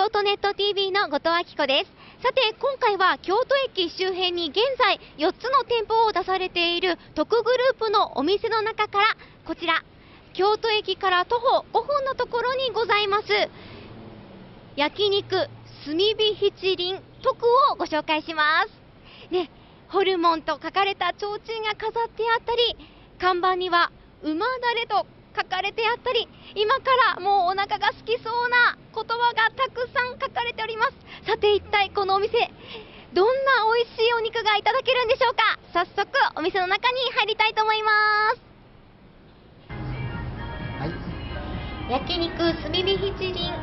京都ネット TV の後藤明子です。さて、今回は京都駅周辺に現在4つの店舗を出されている特グループのお店の中から、こちら、京都駅から徒歩5分のところにございます、焼肉炭火七輪特をご紹介します。ね、ホルモンと書かれた提灯が飾ってあったり、看板には馬だれと書かれてあったり、今からもうお腹が空きそうな言葉がたくさん書かれております。さて一体このお店、どんな美味しいお肉がいただけるんでしょうか？早速お店の中に入りたいと思います。はい。焼肉炭火七輪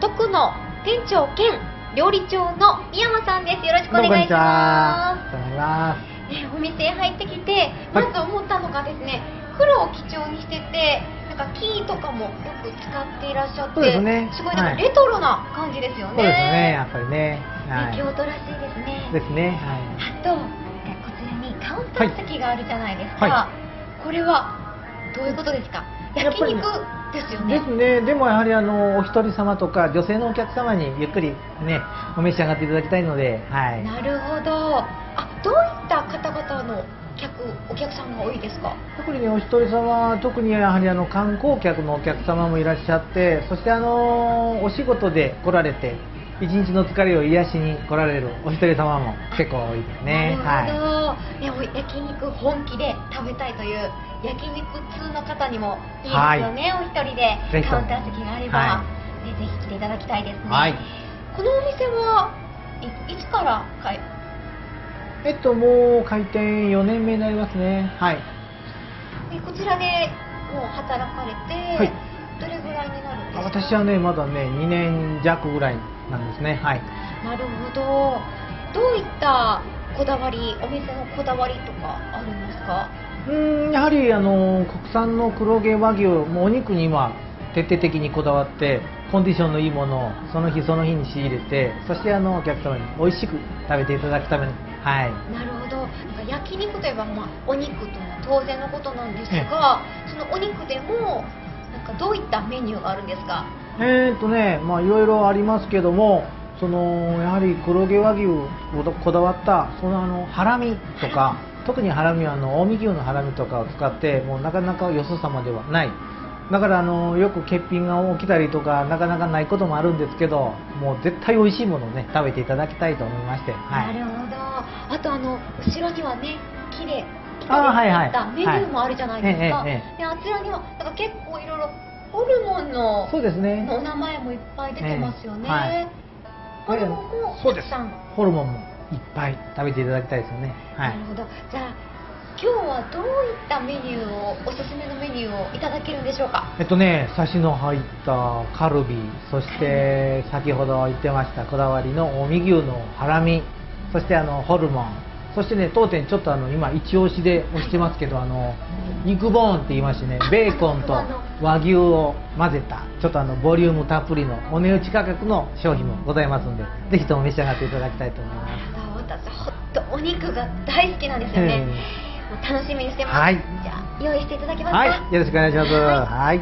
特の店長兼料理長の宮山さんです。よろしくお願いします。す。ね、お店へ入ってきて、まず思ったのがですね、黒を基調にしてて、なんか木とかもよく使っていらっしゃって、すねすごいなんかはいレトロな感じですよね。そうですね、やっぱりね。はね京都らしいですね。い。ですね。はあと、こちらにカウンター席があるじゃないですか。はこれはどういうことですか？焼肉ですよい。ね。ですね。でもやはりあのお一人様とか女性のお客様にゆっくりねお召し上がっていただきたいので、はい。なるほど。あ、どういった方々の客、お客さんが多いですか？特にねお一人様特にやはりあの観光客のお客様もいらっしゃって、そしてあのお仕事で来られて。一日の疲れを癒しに来られるお一人様も結構多いですね。はど、ね、お焼肉本気で食べたいという焼肉通の方にもいいですはい。よね、お一人でカウンター席があれば、はね、ぜひ来ていただきたいですね、はい。このお店はいいつから。えっともう開店4年目になりますね。はい。えこちらでもう働かれて、はいどれぐらいになるんですか？私はねまだね2年弱ぐらいなんですね。はい。なるほどどういったこだわりお店のこだわりとかありますか？うーんやはりあの国産の黒毛和牛もうお肉には徹底的にこだわってコンディションのいいものをその日その日に仕入れてそしてあのお客様に美味しく食べていただくためにはい。なるほど。なんか焼肉といえば、まあ、お肉と当然のことなんですがそのお肉でもなんかどういったメニューがあるんですか？えーとねまあいろいろありますけどもそのやはり黒毛和牛をこだわったそのあのハラミとか特にハラミはあの近江牛のハラミとかを使ってもうなかなかよそ様ではないだからあのよく欠品が起きたりとかなかなかないこともあるんですけどもう絶対美味しいものをね食べていただきたいと思いまして、はい、なるほど。あとあの後ろにはね木で木であーはいはい。メニューもあるじゃないですか、はいえええであちらにはなんか結構いろいろホルモンのそうですね。お名前もいっぱい出てますよね、ええはい。ホルモンもそうです。ホルモンもいっぱい食べていただきたいですよね。はないるほど。じゃあ今日はどういったメニューをおすすめのメニューをいただけるんでしょうか？えっとね、サシの入ったカルビ、そして先ほど言ってましたこだわりの近江牛のハラミ、そしてあのホルモン、そしてね、当店ちょっとあの今一押しで押してますけど、あの肉ボーンって言いましてね、ベーコンと和牛を混ぜた、ちょっとあのボリュームたっぷりのお値打ち価格の商品もございますので、ぜひとも召し上がっていただきたいと思います。私お肉が大好きなんですよね、もう楽しみにしてます、はい。じゃあ用意していただけますか、はい、よろしくお願いします。ははい。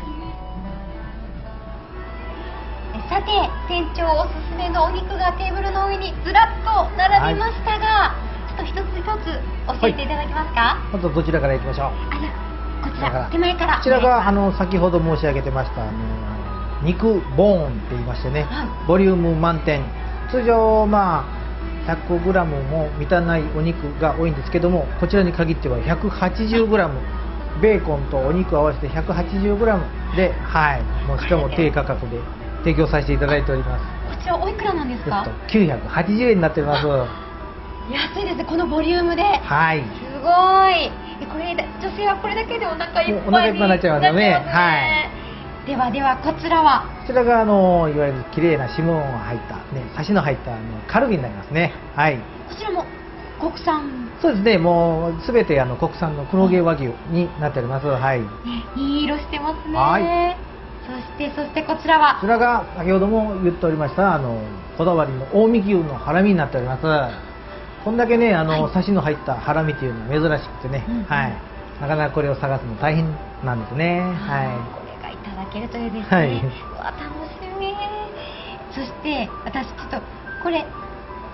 さて店長おすすめのお肉がテーブルの上にずらっと並びましたが、ちょっと一つ一つ教えていただけますか、まずどちらからいきましょう？こちだからら手前から。こちらがあのの先ほど申し上げてましたあの肉ボーンって言いましてね、はい。ボリューム満点。通常まあ 100g も満たないお肉が多いんですけどもこちらに限っては 180g ベーコンとお肉を合わせて 180g ではい。もうしかも低価格で提供させていただいております。こちらおいくらなんですえっかと980円になってます。安いですねこのボリュームで。はい。すごい。えこれだ女性はこれだけでお腹いっぱいになっちゃいますよねなっちゃいではではこちらはこちらがあのいわゆる綺麗な指紋が入った、ね、サシの入ったあのカルビになりますね。はい。こちらも国産、そうですね。もうすべてあの国産の黒毛和牛になっております。はい。こね、いい色してますねはいそしてそしてこちらは？ちらが先ほども言っておりましたあのこだわりの近江牛のハラミになっております。こんだけねあの、はいサシの入ったハラミっていうのは珍しくてね、うんうんはい。なかなかこれを探すの大変なんですね。はこれがいただけるというですね、はいうわ楽しみ。そして私ちょっとこれ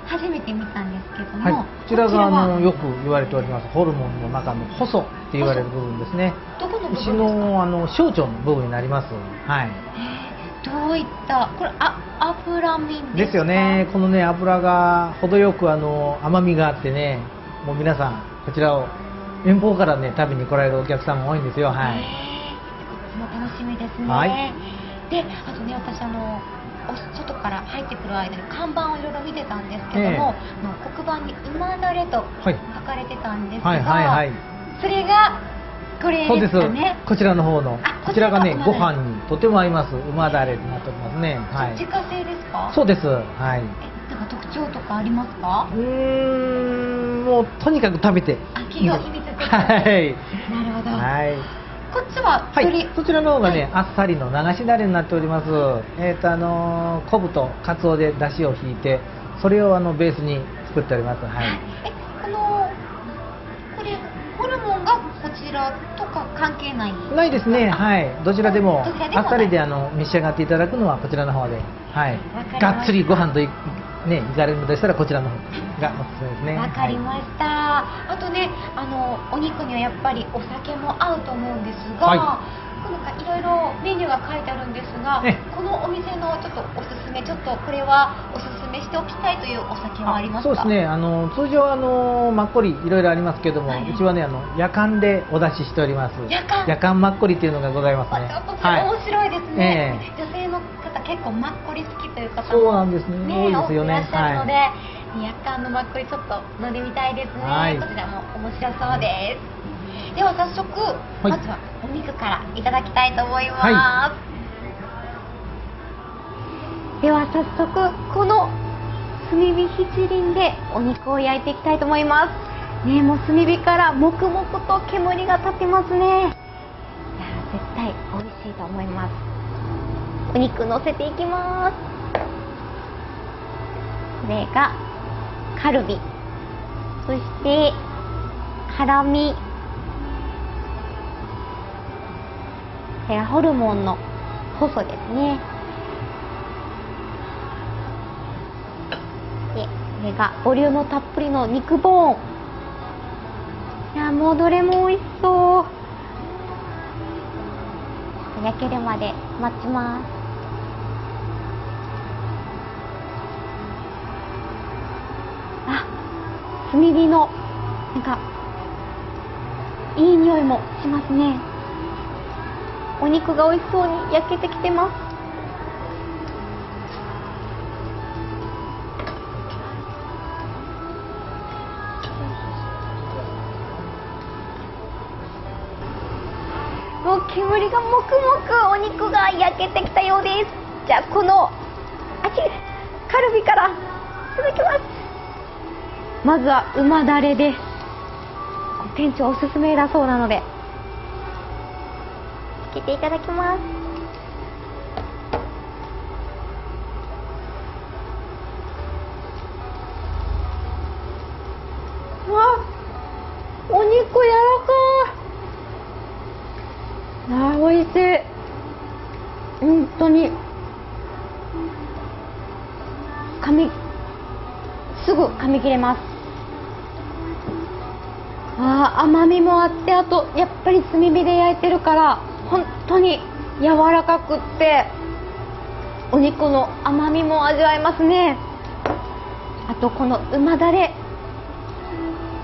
初めて見たんですけども、はい、こちらがあのこよく言われておりますホルモンの中の細って言われる部分ですね。どこの部分牛か？のあの小腸の部分になります。はい。えーどういったこれあ脂身ですか？ですよね。このね油が程よくあの甘みがあってねもう皆さんこちらを遠方からね食べに来られるお客さんも多いんですよ。はい。えーとても楽しみですね、はいであとね私あのお外から入ってくる間に看板をいろいろ見てたんですけども、あの黒板に「馬だれ」とはい。書かれてたんですが、はいはいはい。それがこれでそうです。すかねこちらの方のあこちらがねご飯にとても合います。馬だれになっておりますね。はい。自家製ですか？そうです。はい。えなんか特徴とかありますか？うーんもうとにかく食べて。あ企業秘密的。はい。なるほど、はいこっちはは鶏、い、そちらの方がね、はいあっさりの流しだれになっております。えっ、とあのー昆布とカツオで出汁を引いて、それをあのベースに作っております。はい。えこのこれホルモンがこちらとか関係ない？ないですね。はい。どちらでもどちらでもあっさりであの召し上がっていただくのはこちらの方で、はい。がっつりご飯といね行かれるのでしたらこちらの方がおすすめですね。わかりまはい。した、あとねあのお肉にはやっぱりお酒も合うと思うんですが、はなんかいろいろメニューが書いてあるんですがえこのお店のちょっとおすすめちょっとこれはおすすめしておきたいというお酒はありますか？そうですね。あの通常あのマッコリいろいろありますけども、はい。うちはねあの夜間でお出ししております。夜間。夜間マッコリっていうのがございますあね。面白いですね、え女性の方結構マッコリ好きという方もそうなんですね。多いですよね。多くいらっしゃるので、夜間のマッコリちょっと飲んでみたいですね、はい。こちらも面白そうです。では早速、い。まずはお肉からいただきたいと思います、はでは早速この炭火七輪でお肉を焼いていきたいと思います。ねもう炭火からもくもくと煙が立ってますね。いや絶対美味しいと思いますお肉乗せていきます。これがカルビ。そしてハラミこれがホルモンの細ですね。でこれがボリュームたっぷりの肉ボーン。いやもうどれも美味しそう。焼けるまで待ちます。炭火のなんかいい匂いもしますね。お肉が美味しそうに焼けてきてます。もう煙がもくもくお肉が焼けてきたようです。じゃあこのあちカルビからいただきます。まずは馬だれです。店長おすすめだそうなので。つけていただきます。うわお肉柔らか。いあー美味しい。本当に。噛みすぐ噛み切れますあ甘みもあってあとやっぱり炭火で焼いてるから本当に柔らかくってお肉の甘みも味わえますね。あとこの馬だれ。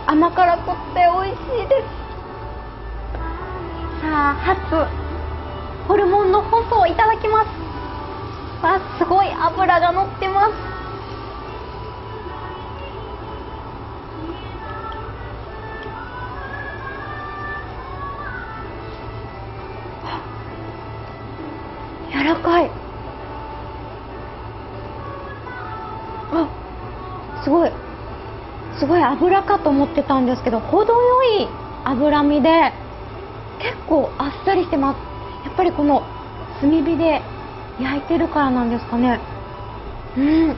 甘辛くって美味しいです。さあ初ホルモンの細をいただきます。あすごい脂が乗ってます。らかい。あすごい。すごい油かと思ってたんですけど程よい脂身で結構あっさりしてます。やっぱりこの炭火で焼いてるからなんですかね。うん美味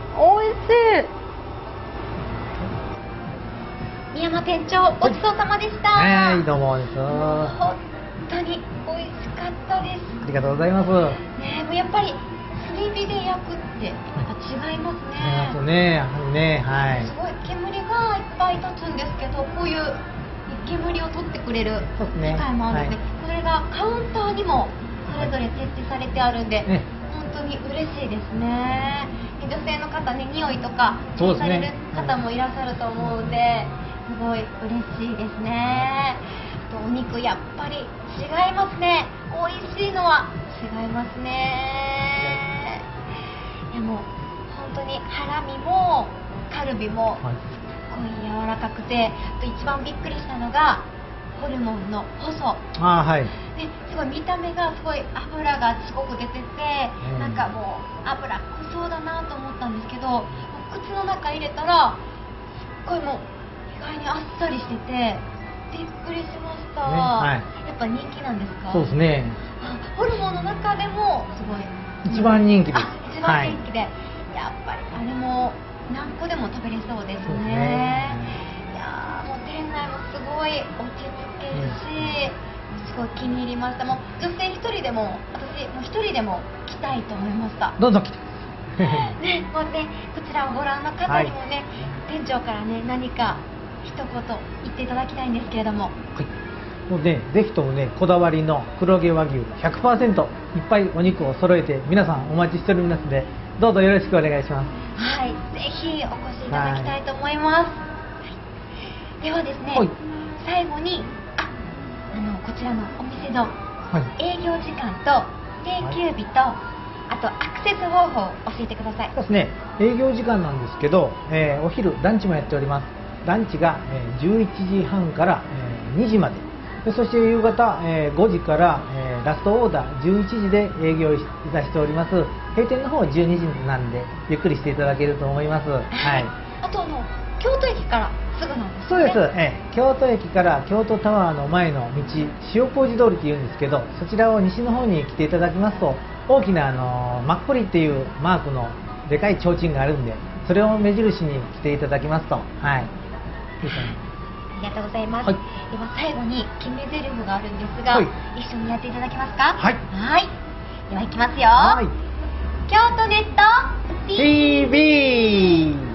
しい。宮山店長ごちそうさまでした。はい、どうもです。あ本当に美かったです。りがとうございます。ねえもうやっぱり炭火で焼くってまた違いますね。あとね。やはりねはい。すごい煙がいっぱい立つんですけどこういう煙を取ってくれる機械もあるんで、はい。これがカウンターにもそれぞれ設置されてあるんで、ね本当に嬉しいですね。女性の方ね匂いとかされる方もいらっしゃると思うんで、すごい嬉しいですね。あとお肉やっぱり違いますね。美味しいのは違いますね。でも本当にハラミもカルビもはい。すっごい柔らかくてあと一番びっくりしたのがホルモンの細。あはい。ですごい見た目がすごい油がすごく出てて、うん。なんかもう油濃そうだなと思ったんですけど口の中入れたらすっごいもう意外にあっさりしててびっくりしました、ねはい。やっぱ人気なんですか？そうですね。あホルモンの中でもすごい。一番人気です。あ一番人気で、やっぱりあれも何個でも食べれそうですね。ね。いやーもう店内もすごい落ち着けるし、すごい気に入りました。もう女性一人でも私もう一人でも来たいと思いました。どうぞ来て。ね、もうね、こちらをご覧の方にもね、店長からね、何か一言言っていただきたいんですけれども、はい、もうね、ぜひともね、こだわりの黒毛和牛100%いっぱいお肉を揃えて皆さんお待ちしておりますので、どうぞよろしくお願いします。はい、ぜひお越しいただきたいと思います。はいではですね、はい最後に、あ、あのこちらのお店のはい。営業時間と定休日と、あとアクセス方法を教えてください。そうですね、営業時間なんですけど、えーお昼、ランチもやっております。ランチが、えー11時半から、えー2時まで。でそして夕方、えー5時から、えーラストオーダー11時で営業いたしております。閉店の方は12時なんで、ゆっくりしていただけると思います。はい。あとあの京都駅からすぐなんですそうです、ね。ええ京都駅から京都タワーの前の道塩麹通りっていうんですけどそちらを西の方に来ていただきますと大きなあのマッコリっていうマークのでかい提灯があるんでそれを目印に来ていただきますとはいありがとうございます。はいでは最後に決め台詞があるんですが、はい一緒にやっていただけますか？はいはいでは行きますよ。はい京都ネット TV